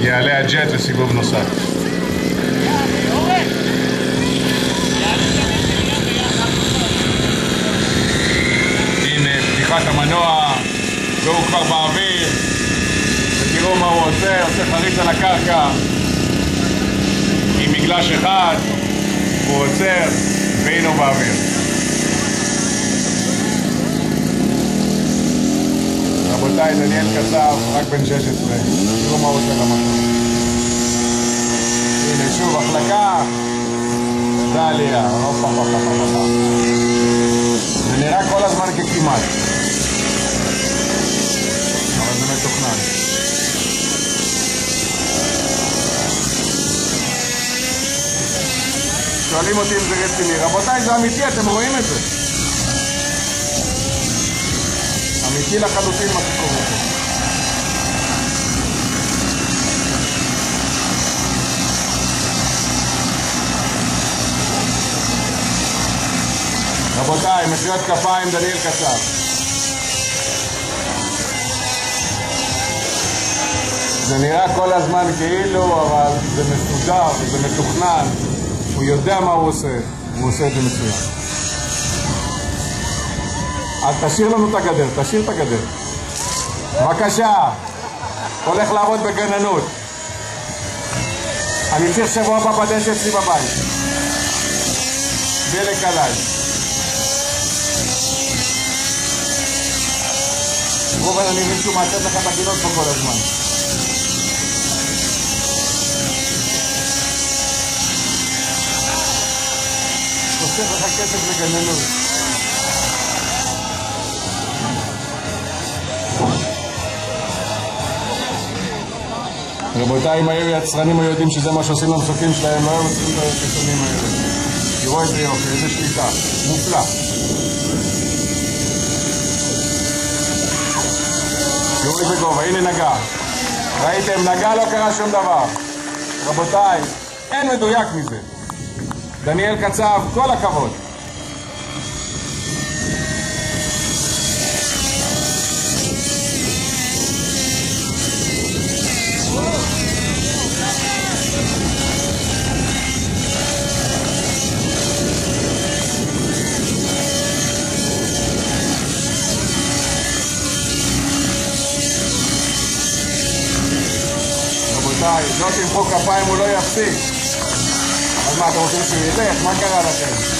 יעלה הג'ט לסיבוב נוסף. הנה פתיחת המנוע, והוא כבר באוויר, ותראו מה הוא עושה, עושה חריץ על הקרקע עם מגלש אחד, הוא עוצר, והנה הוא באוויר. רבותיי, דניאל קצב, רק בן 16, תראו מה הוא עושה למקום. הנה שוב החלקה, ועלייה, הופה הופה הופה הופה. זה נראה כל הזמן ככמעט. אבל זה מתוכנן. שואלים אותי אם זה רציני. רבותיי, זה אמיתי, אתם רואים את זה. אמיתי לחלוטין מה שקורה פה. רבותיי, מחיאות כפיים דניאל קצר. זה נראה כל הזמן כאילו, אבל זה מסודר וזה מתוכנן. הוא יודע מה הוא עושה, הוא עושה את זה מצוין. אז תשאיר לנו את הגדר, תשאיר את הגדר. בבקשה, הולך לעבוד בגננות. אני צריך שבוע הבא בדשא אצלי בבית. דלק עליי. ראובן, אני מבין שהוא מעצב לך את הגינות פה כל הזמן. חוסך לך כסף לגננות. רבותיי, אם היו יצרנים היו יודעים שזה מה שעושים למסוקים שלהם, לא היו מוצאים את הקיצונים האלה. תראו איזה יופי, איזה שליטה. מופלא. תראו איזה גובה, הנה נגע. ראיתם, נגע לא קרה שום דבר. רבותיי, אין מדויק מזה. דניאל קצב, כל הכבוד. רבותיי, לא תמחאו כפיים, הוא לא יפסיק. אז מה, אתם רוצים שהוא ילך? מה קרה לכם?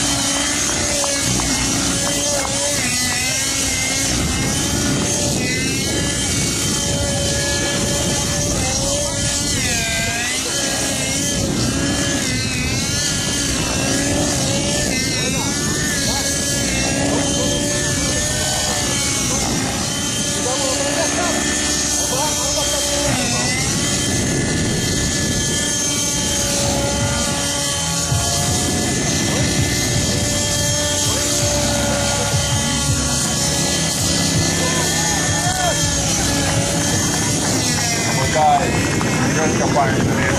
מחיאות כפיים, דניאל.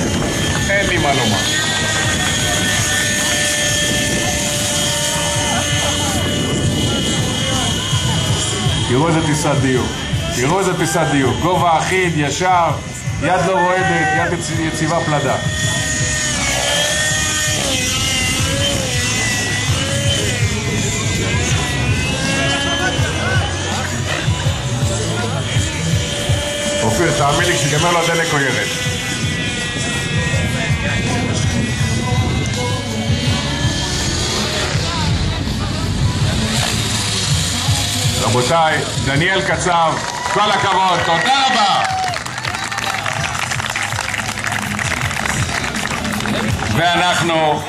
אין לי מה לומר. תראו איזה טיסת דיוק. תראו איזה טיסת דיוק. גובה אחיד, ישר, יד לא רועדת, יד יצ- יציבה פלדה. אופיר, תאמין לי, כשיגמר לו הדלק הוא ירד. רבותיי, דניאל קצב, כל הכבוד, תודה רבה. ואנחנו